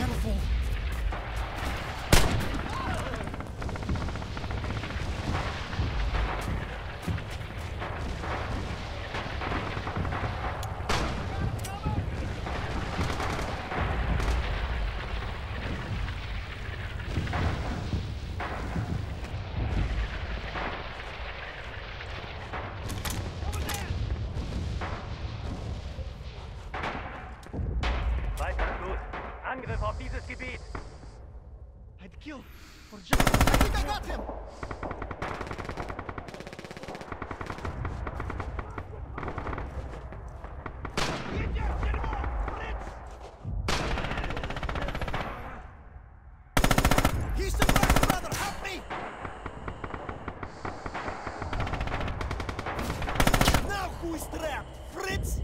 Careful! Angriff auf dieses Gebiet. I'd kill for just... I think I got him! Who's trapped? Fritz!